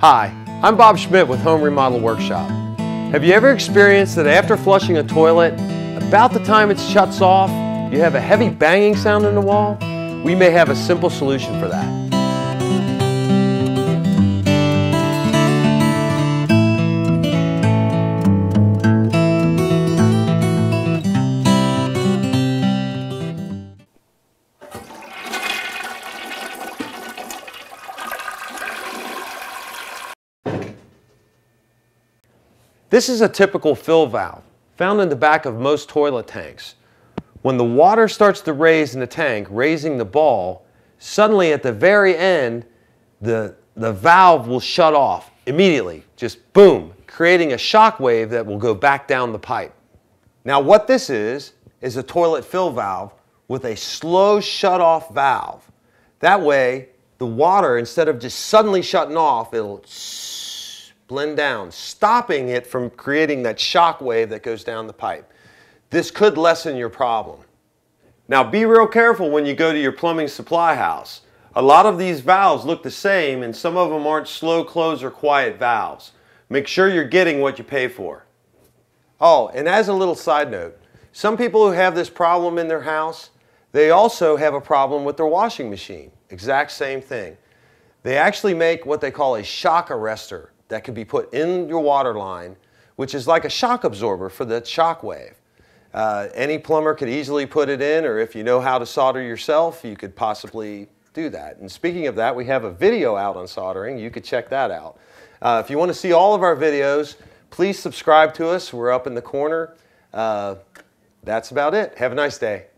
Hi, I'm Bob Schmidt with Home Remodel Workshop. Have you ever experienced that after flushing a toilet, about the time it shuts off, you have a heavy banging sound in the wall? We may have a simple solution for that. This is a typical fill valve found in the back of most toilet tanks. When the water starts to raise in the tank, raising the ball, suddenly at the very end, the, the valve will shut off immediately, just boom, creating a shock wave that will go back down the pipe. Now what this is, is a toilet fill valve with a slow shut off valve. That way, the water, instead of just suddenly shutting off, it'll blend down, stopping it from creating that shock wave that goes down the pipe. This could lessen your problem. Now be real careful when you go to your plumbing supply house. A lot of these valves look the same and some of them aren't slow close or quiet valves. Make sure you're getting what you pay for. Oh, and as a little side note, some people who have this problem in their house, they also have a problem with their washing machine. Exact same thing. They actually make what they call a shock arrestor that can be put in your water line, which is like a shock absorber for the shock wave. Uh, any plumber could easily put it in, or if you know how to solder yourself, you could possibly do that. And speaking of that, we have a video out on soldering. You could check that out. Uh, if you want to see all of our videos, please subscribe to us. We're up in the corner. Uh, that's about it. Have a nice day.